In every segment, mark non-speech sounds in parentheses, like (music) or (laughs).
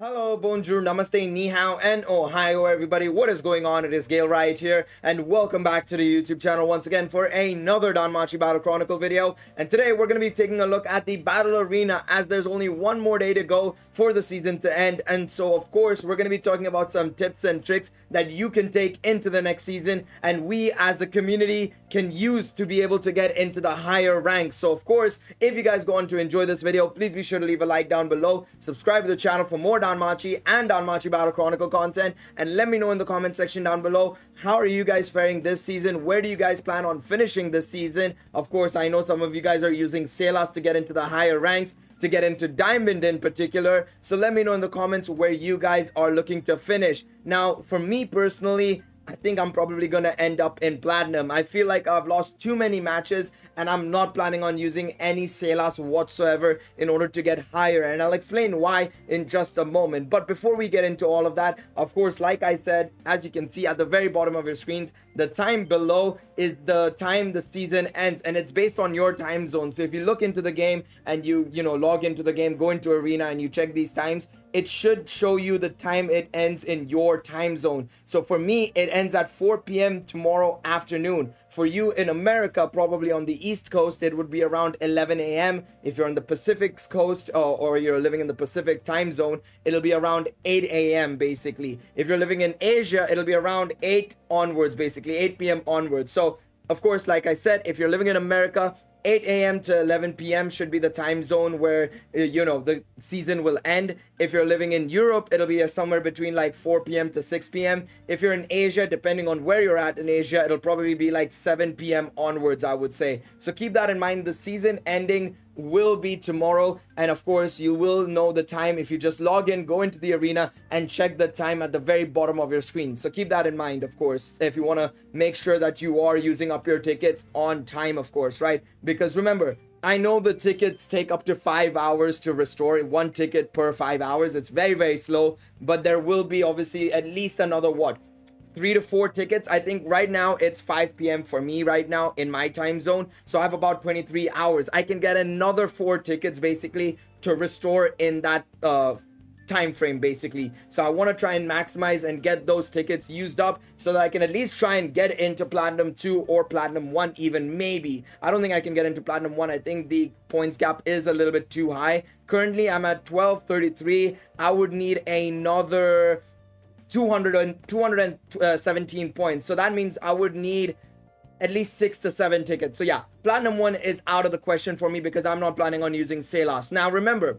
Hello, bonjour, namaste, ni hao, and ohio, oh, everybody. What is going on? It is Galeriot here, and welcome back to the YouTube channel once again for another Danmachi Battle Chronicle video. And today we're going to be taking a look at the Battle Arena as there's only one more day to go for the season to end. And so, of course, we're going to be talking about some tips and tricks that you can take into the next season, and we as a community can use to be able to get into the higher ranks. So, of course, if you guys go on to enjoy this video, please be sure to leave a like down below, subscribe to the channel for more Danmachi and Danmachi Battle Chronicle content. And let me know in the comment section down below, how are you guys faring this season? Where do you guys plan on finishing this season? Of course, I know some of you guys are using Selas to get into the higher ranks to get into diamond in particular so let me know in the comments where you guys are looking to finish now for me personally I think I'm probably gonna end up in platinum. I feel like I've lost too many matches and I'm not planning on using any Selas whatsoever in order to get higher and I'll explain why in just a moment. But before we get into all of that, of course, like I said, as you can see at the very bottom of your screens, the time below is the time the season ends and it's based on your time zone. So if you look into the game and you, you know, log into the game, go into arena and you check these times, it should show you the time it ends in your time zone. So for me, it ends at 4 p.m. tomorrow afternoon. For you in America, probably on the East Coast, it would be around 11 a.m. If you're on the Pacific Coast uh, or you're living in the Pacific time zone, it'll be around 8 a.m. basically. If you're living in Asia, it'll be around 8 onwards, basically 8 p.m. onwards. So of course, like I said, if you're living in America, 8 a.m. to 11 p.m. should be the time zone where, uh, you know, the season will end. If you're living in Europe, it'll be somewhere between like 4 p.m. to 6 p.m. If you're in Asia, depending on where you're at in Asia, it'll probably be like 7 p.m. onwards, I would say. So keep that in mind. The season ending will be tomorrow. And of course you will know the time. If you just log in go into the arena and check the time at the very bottom of your screen. So keep that in mind of course if you want to make sure that you are using up your tickets on time of course right? Because remember I know the tickets take up to five hours to restore one ticket per five hours. It's very, very slow, but there will be obviously at least another what three to four tickets. I think right now it's 5 p.m. for me right now in my time zone. So I have about 23 hours. I can get another four tickets basically to restore in that uh, time frame basically so i want to try and maximize and get those tickets used up so that i can at least try and get into platinum 2 or platinum 1 even maybe i don't think i can get into platinum 1 i think the points gap is a little bit too high currently i'm at 1233 i would need another 200 and 217 points. So that means I would need at least six to seven tickets. So yeah, platinum one is out of the question for me because I'm not planning on using Selas. Now remember,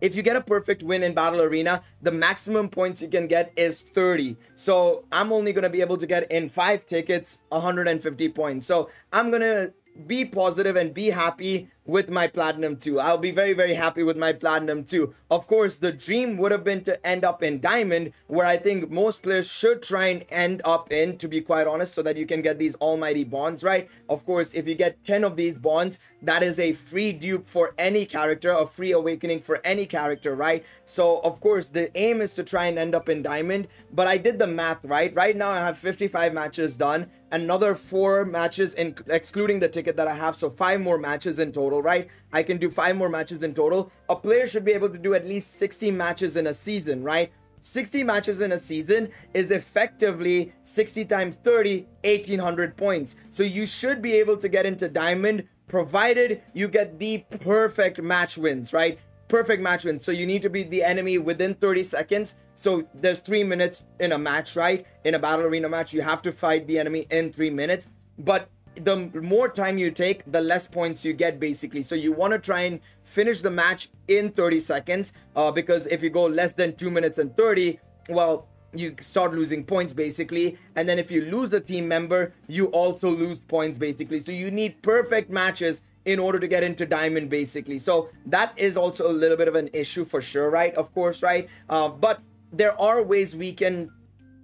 if you get a perfect win in Battle Arena, the maximum points you can get is 30. So I'm only going to be able to get in five tickets 150 points. So I'm going to be positive and be happy with my platinum 2 i'll be very very happy with my platinum 2 of course the dream would have been to end up in diamond where i think most players should try and end up in to be quite honest so that you can get these almighty bonds right? Of course if you get 10 of these bonds that is a free dupe for any character a free awakening for any character right? So of course the aim is to try and end up in diamond but i did the math right? Right now i have 55 matches done another four matches in excluding the ticket that i have so five more matches in total total, right? I can do five more matches in total. A player should be able to do at least 60 matches in a season, right? 60 matches in a season is effectively 60 times 30, 1800 points. So you should be able to get into diamond provided you get the perfect match wins, right? Perfect match wins. So you need to beat the enemy within 30 seconds. So there's three minutes in a match, right? In a battle arena match, you have to fight the enemy in three minutes. But the more time you take, the less points you get basically. So you want to try and finish the match in 30 seconds uh, because if you go less than 2 minutes and 30, well, you start losing points basically. And then if you lose a team member, you also lose points basically. So you need perfect matches in order to get into diamond basically. So that is also a little bit of an issue for sure, right? Of course, right? Uh, but there are ways we can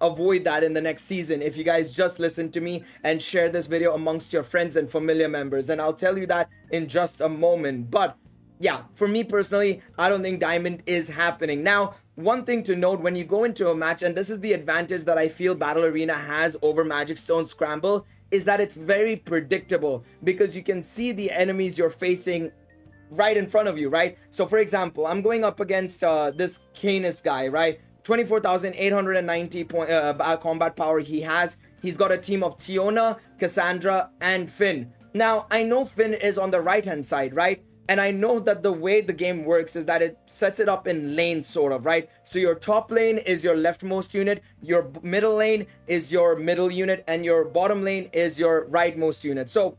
avoid that in the next season if you guys just listen to me and share this video amongst your friends and familiar members and I'll tell you that in just a moment but yeah for me personally I don't think diamond is happening now one thing to note when you go into a match and this is the advantage that I feel battle arena has over magic stone scramble is that it's very predictable because you can see the enemies you're facing right in front of you, right? So for example, I'm going up against uh, this Canis guy, right? 24,890 point uh, combat power he has. He's got a team of Tiona, Cassandra, and Finn. Now, I know Finn is on the right-hand side, right? And I know that the way the game works is that it sets it up in lanes, sort of, right? So your top lane is your leftmost unit, your middle lane is your middle unit, and your bottom lane is your rightmost unit. So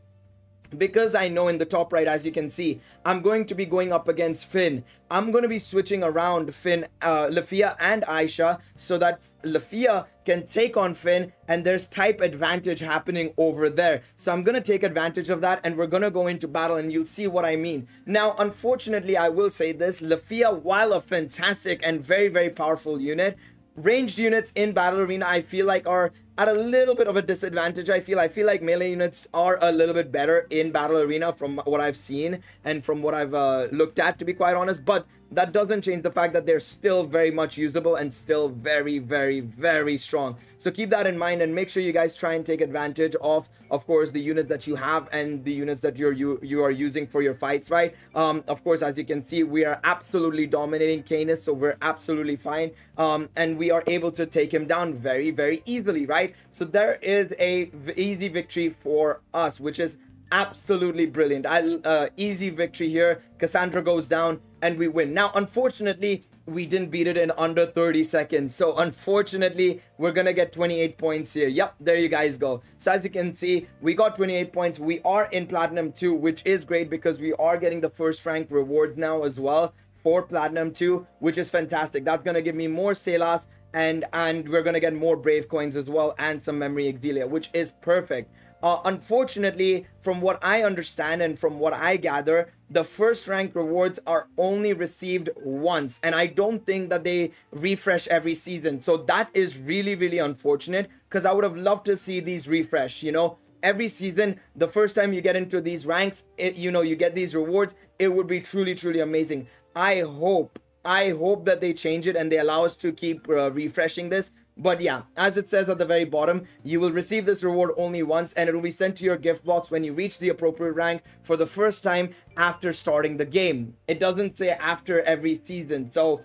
because I know in the top right, as you can see, I'm going to be going up against Finn. I'm going to be switching around Finn, uh, Lefiya and Aisha so that Lefiya can take on Finn and there's type advantage happening over there. So I'm going to take advantage of that and we're going to go into battle and you'll see what I mean. Now, unfortunately, I will say this, Lefiya, while a fantastic and very, very powerful unit, ranged units in battle arena i feel like are at a little bit of a disadvantage i feel. I feel like melee units are a little bit better in battle arena from what i've seen and from what i've uh, looked at to be quite honest. But that doesn't change the fact that they're still very much usable and still very, very, very strong. So keep that in mind and make sure you guys try and take advantage of, of course, the units that you have and the units that you're you, you are using for your fights, right? Um, of course, as you can see, we are absolutely dominating Canis, so we're absolutely fine. Um, and we are able to take him down very, very easily, right? So there is a easy victory for us, which is absolutely brilliant. I uh, easy victory here. Cassandra goes down and we win. Now, unfortunately, we didn't beat it in under 30 seconds. So unfortunately, we're gonna get 28 points here. Yep, there you guys go. So as you can see, we got 28 points. We are in Platinum 2, which is great because we are getting the first rank rewards now as well for Platinum 2, which is fantastic. That's gonna give me more Selas and and we're gonna get more Brave coins as well and some Memory Excelia, which is perfect. Uh, unfortunately, from what I understand and from what I gather, the first rank rewards are only received once. And I don't think that they refresh every season. So that is really, really unfortunate because I would have loved to see these refresh, you know. Every season, the first time you get into these ranks, it, you know, you get these rewards, it would be truly, truly amazing. I hope I hope that they change it and they allow us to keep uh, refreshing this but yeah, as it says at the very bottom, you will receive this reward only once and it will be sent to your gift box when you reach the appropriate rank for the first time after starting the game. It doesn't say after every season. So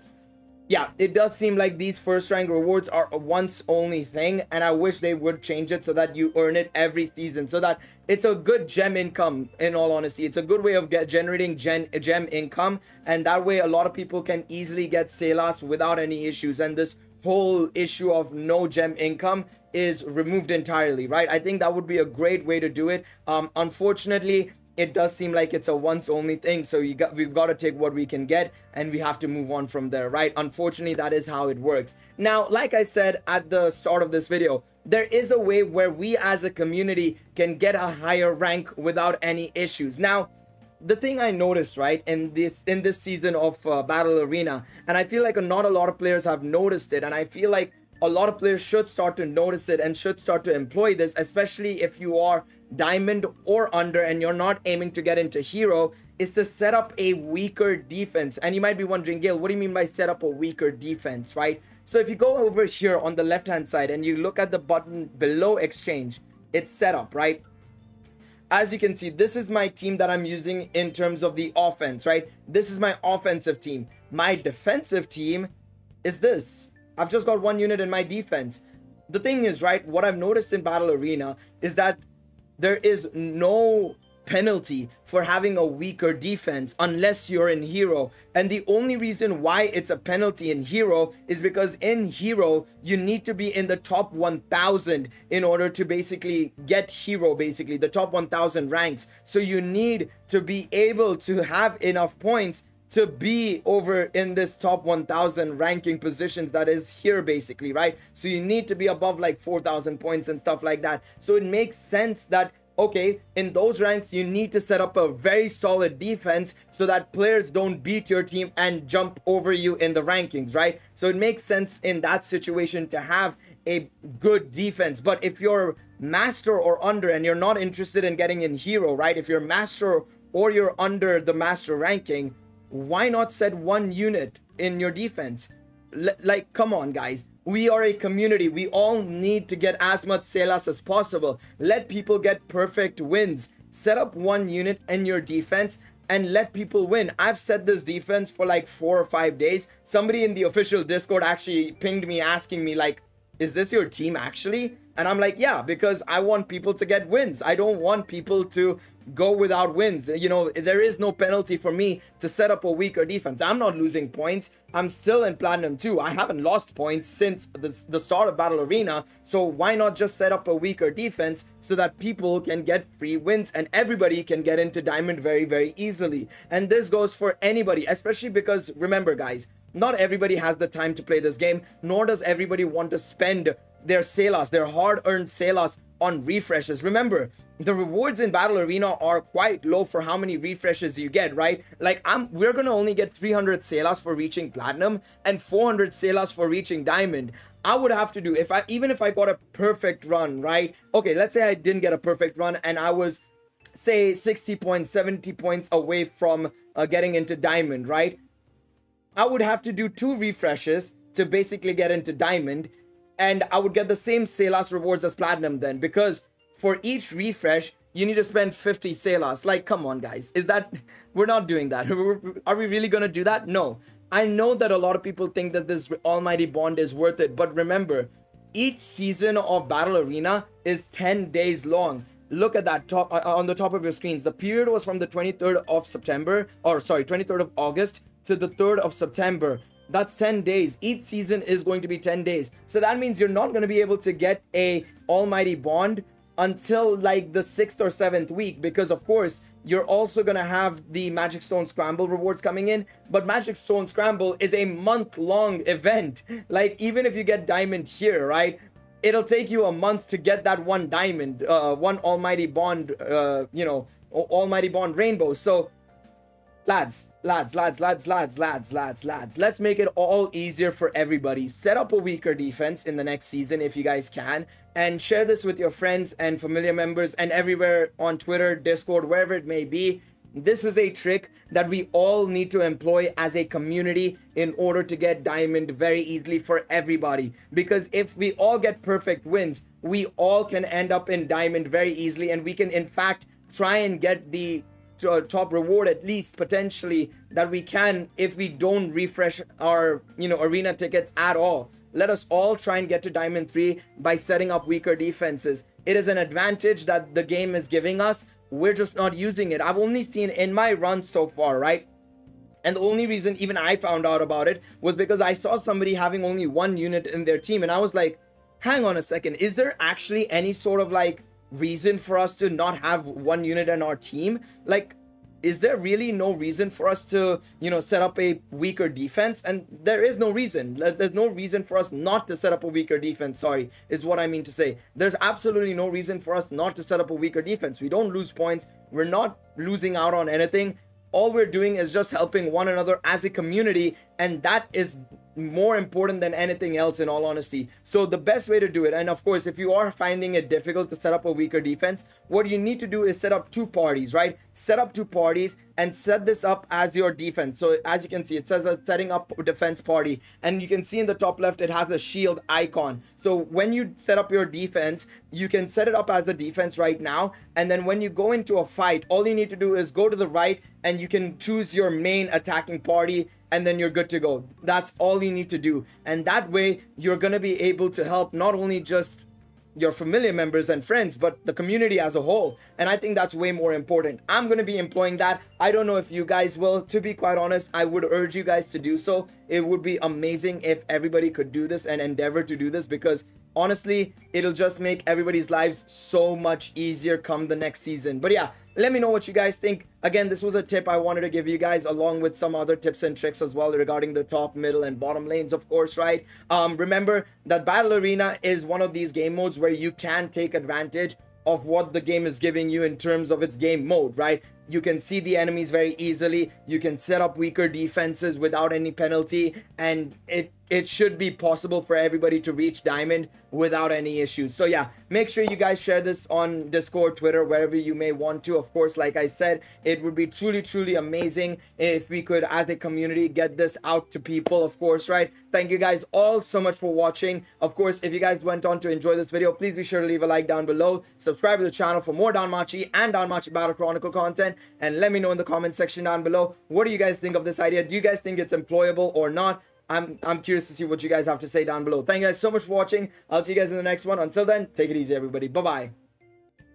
yeah, it does seem like these first rank rewards are a once only thing and I wish they would change it so that you earn it every season so that it's a good gem income in all honesty. It's a good way of get generating gen, gem income and that way a lot of people can easily get Selas without any issues and this whole issue of no gem income is removed entirely, right? I think that would be a great way to do it. Um, unfortunately, it does seem like it's a once only thing so you got we've got to take what we can get and we have to move on from there right unfortunately that is how it works now like i said at the start of this video there is a way where we as a community can get a higher rank without any issues now the thing I noticed, right, in this in this season of uh, Battle Arena, and I feel like not a lot of players have noticed it, and I feel like a lot of players should start to notice it and should start to employ this, especially if you are diamond or under and you're not aiming to get into hero, is to set up a weaker defense. And you might be wondering, Gale, what do you mean by set up a weaker defense, right? So if you go over here on the left hand side and you look at the button below exchange, it's set up, right? As you can see, this is my team that I'm using in terms of the offense, right? This is my offensive team. My defensive team is this. I've just got one unit in my defense. The thing is, right, what I've noticed in Battle Arena is that there is no penalty for having a weaker defense unless you're in hero. And the only reason why it's a penalty in hero is because in hero you need to be in the top 1000 in order to basically get hero basically the top 1000 ranks. So you need to be able to have enough points to be over in this top 1000 ranking positions that is here basically right? So you need to be above like 4000 points and stuff like that. So it makes sense that okay, in those ranks, you need to set up a very solid defense so that players don't beat your team and jump over you in the rankings, right? So it makes sense in that situation to have a good defense. But if you're master or under and you're not interested in getting in hero, right? If you're master or you're under the master ranking, why not set one unit in your defense? L like, come on, guys we are a community. We all need to get as much Selas as possible. Let people get perfect wins. Set up one unit in your defense and let people win. I've set this defense for like four or five days. Somebody in the official Discord actually pinged me asking me like, is this your team actually? And I'm like, yeah, because I want people to get wins. I don't want people to go without wins. You know, there is no penalty for me to set up a weaker defense. I'm not losing points. I'm still in Platinum 2. I haven't lost points since the, the start of Battle Arena. So why not just set up a weaker defense so that people can get free wins and everybody can get into Diamond very, very easily. And this goes for anybody, especially because remember, guys, not everybody has the time to play this game, nor does everybody want to spend their Selas, their hard-earned Selas on refreshes. Remember, the rewards in Battle Arena are quite low for how many refreshes you get, right? Like, I'm we're gonna only get 300 Selas for reaching Platinum and 400 Selas for reaching Diamond. I would have to do, if I even if I got a perfect run, right? Okay, let's say I didn't get a perfect run and I was, say, 60 points, 70 points away from uh, getting into Diamond, right? I would have to do two refreshes to basically get into Diamond and I would get the same Selas rewards as Platinum then because for each refresh, you need to spend 50 Selas. Like, come on, guys. Is that... (laughs) We're not doing that. (laughs) Are we really going to do that? No. I know that a lot of people think that this Almighty Bond is worth it, but remember, each season of Battle Arena is 10 days long. Look at that top uh, on the top of your screens. The period was from the 23rd of September, or sorry, 23rd of August to the 3rd of September. That's 10 days. Each season is going to be 10 days. So that means you're not going to be able to get a almighty bond until like the 6th or 7th week because of course you're also going to have the Magic Stone Scramble rewards coming in. But Magic Stone Scramble is a month long event. Like even if you get diamond here, right? It'll take you a month to get that one diamond, uh, one almighty bond, uh, you know, almighty bond rainbow. So Lads, lads, lads, lads, lads, lads, lads, lads. Let's make it all easier for everybody. Set up a weaker defense in the next season if you guys can. And share this with your friends and familiar members and everywhere on Twitter, Discord, wherever it may be. This is a trick that we all need to employ as a community in order to get diamond very easily for everybody. Because if we all get perfect wins, we all can end up in diamond very easily and we can in fact try and get the uh, top reward at least potentially that we can if we don't refresh our you know arena tickets at all. Let us all try and get to diamond 3 by setting up weaker defenses. It is an advantage that the game is giving us. We're just not using it. I've only seen in my run so far right? And the only reason even i found out about it was because i saw somebody having only one unit in their team and i was like hang on a second. Is there actually any sort of like reason for us to not have one unit in our team? Like, is there really no reason for us to, you know, set up a weaker defense? And there is no reason. There's no reason for us not to set up a weaker defense. Sorry, is what I mean to say. There's absolutely no reason for us not to set up a weaker defense. We don't lose points. We're not losing out on anything. All we're doing is just helping one another as a community. And that is more important than anything else in all honesty. So the best way to do it and of course if you are finding it difficult to set up a weaker defense what you need to do is set up two parties right? Set up two parties and set this up as your defense. So as you can see it says setting up defense party and you can see in the top left it has a shield icon. So when you set up your defense you can set it up as the defense right now and then when you go into a fight all you need to do is go to the right and you can choose your main attacking party and then you're good to go. That's all you need to do. And that way you're going to be able to help not only just your familiar members and friends, but the community as a whole. And I think that's way more important. I'm going to be employing that. I don't know if you guys will. To be quite honest, I would urge you guys to do so. It would be amazing if everybody could do this and endeavor to do this because honestly, it'll just make everybody's lives so much easier come the next season. But yeah, let me know what you guys think. Again this was a tip i wanted to give you guys along with some other tips and tricks as well regarding the top middle and bottom lanes of course right? Um remember that battle arena is one of these game modes where you can take advantage of what the game is giving you in terms of its game mode right? You can see the enemies very easily. You can set up weaker defenses without any penalty and it it should be possible for everybody to reach diamond without any issues. So yeah make sure you guys share this on discord twitter wherever you may want to. Of course like i said it would be truly truly amazing if we could as a community get this out to people of course right? Thank you guys all so much for watching. Of course if you guys went on to enjoy this video please be sure to leave a like down below. Subscribe to the channel for more Danmachi and Danmachi battle chronicle content. And let me know in the comment section down below what do you guys think of this idea? Do you guys think it's employable or not I'm I'm curious to see what you guys have to say down below. Thank you guys so much for watching. I'll see you guys in the next one. Until then, take it easy, everybody. Bye bye.